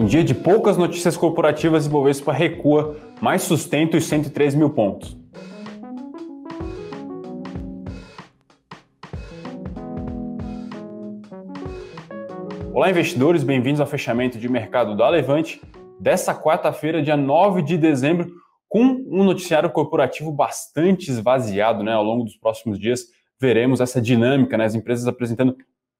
Em dia de poucas notícias corporativas, Ibovespa recua, mais sustenta os 103 mil pontos. Olá, investidores, bem-vindos ao fechamento de mercado da Levante desta quarta-feira, dia 9 de dezembro, com um noticiário corporativo bastante esvaziado né, ao longo dos próximos dias. Veremos essa dinâmica, né, as empresas apresentando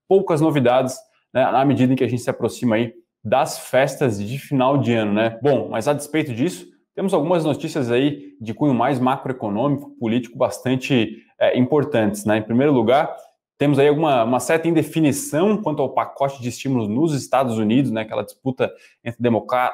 poucas novidades né, na medida em que a gente se aproxima aí das festas de final de ano, né? Bom, mas a despeito disso, temos algumas notícias aí de cunho mais macroeconômico, político bastante é, importantes, né? Em primeiro lugar, temos aí alguma, uma certa indefinição quanto ao pacote de estímulos nos Estados Unidos, né? Aquela disputa entre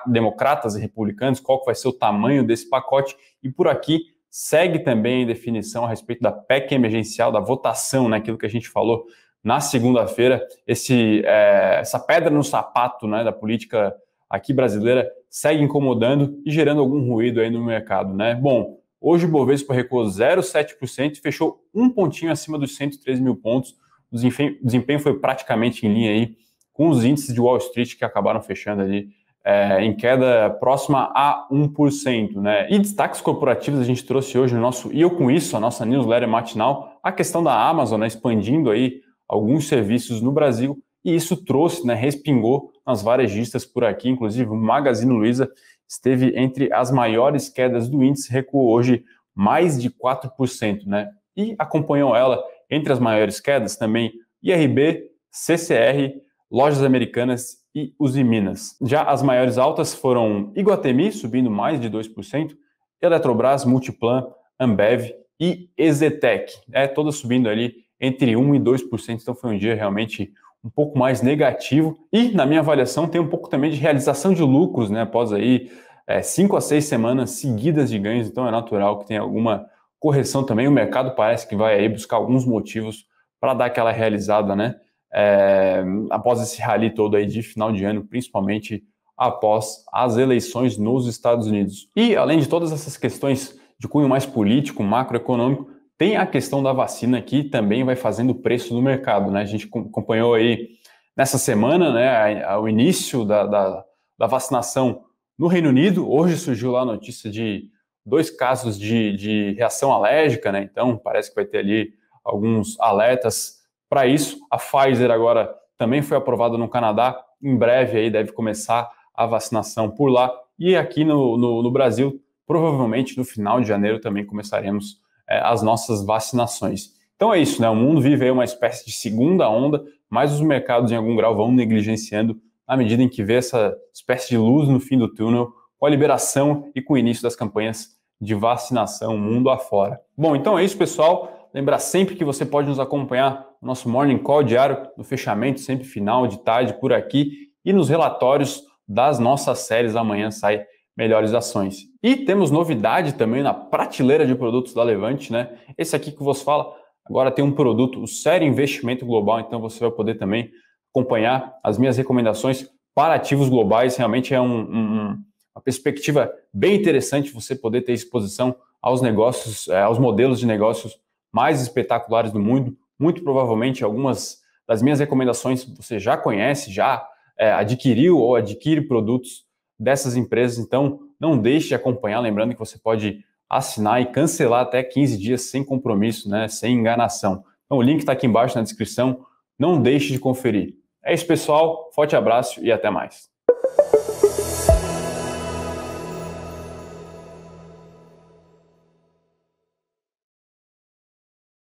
democratas e republicanos, qual que vai ser o tamanho desse pacote, e por aqui segue também a indefinição a respeito da PEC emergencial, da votação, né? Aquilo que a gente falou na segunda-feira, é, essa pedra no sapato né, da política aqui brasileira segue incomodando e gerando algum ruído aí no mercado. Né? Bom, hoje o Bovespa recuou 0,7% e fechou um pontinho acima dos 103 mil pontos. O desempenho, o desempenho foi praticamente em linha aí com os índices de Wall Street que acabaram fechando ali é, em queda próxima a 1%. Né? E destaques corporativos a gente trouxe hoje no nosso E eu com isso, a nossa newsletter matinal, a questão da Amazon né, expandindo aí alguns serviços no Brasil e isso trouxe, né, respingou nas varejistas por aqui, inclusive o Magazine Luiza esteve entre as maiores quedas do índice, recuou hoje mais de 4%, né? E acompanhou ela entre as maiores quedas também IRB, CCR, Lojas Americanas e Usiminas. Já as maiores altas foram Iguatemi, subindo mais de 2%, Eletrobras, Multiplan, Ambev e Ezetec, é, todas subindo ali entre 1% e 2%, então foi um dia realmente um pouco mais negativo. E, na minha avaliação, tem um pouco também de realização de lucros, né? Após aí é, cinco a seis semanas seguidas de ganhos, então é natural que tenha alguma correção também. O mercado parece que vai aí buscar alguns motivos para dar aquela realizada, né? É, após esse rally todo aí de final de ano, principalmente após as eleições nos Estados Unidos. E além de todas essas questões de cunho mais político, macroeconômico, tem a questão da vacina que também vai fazendo preço no mercado, né? A gente acompanhou aí nessa semana, né, o início da, da, da vacinação no Reino Unido. Hoje surgiu lá a notícia de dois casos de, de reação alérgica, né? Então parece que vai ter ali alguns alertas para isso. A Pfizer agora também foi aprovada no Canadá. Em breve aí deve começar a vacinação por lá. E aqui no, no, no Brasil, provavelmente no final de janeiro também começaremos é, as nossas vacinações. Então é isso, né? O mundo vive aí uma espécie de segunda onda, mas os mercados em algum grau vão negligenciando à medida em que vê essa espécie de luz no fim do túnel com a liberação e com o início das campanhas de vacinação mundo afora. Bom, então é isso, pessoal. Lembrar sempre que você pode nos acompanhar no nosso Morning Call diário, no fechamento, sempre final de tarde por aqui, e nos relatórios das nossas séries. Amanhã sai melhores ações. E temos novidade também na prateleira de produtos da Levante, né? Esse aqui que vos fala, agora tem um produto, o Sério Investimento Global, então você vai poder também acompanhar as minhas recomendações para ativos globais. Realmente é um, um, uma perspectiva bem interessante você poder ter exposição aos negócios, é, aos modelos de negócios mais espetaculares do mundo. Muito provavelmente algumas das minhas recomendações você já conhece, já é, adquiriu ou adquire produtos dessas empresas. Então, não deixe de acompanhar, lembrando que você pode assinar e cancelar até 15 dias sem compromisso, né, sem enganação. Então, o link está aqui embaixo na descrição. Não deixe de conferir. É isso, pessoal. Forte abraço e até mais.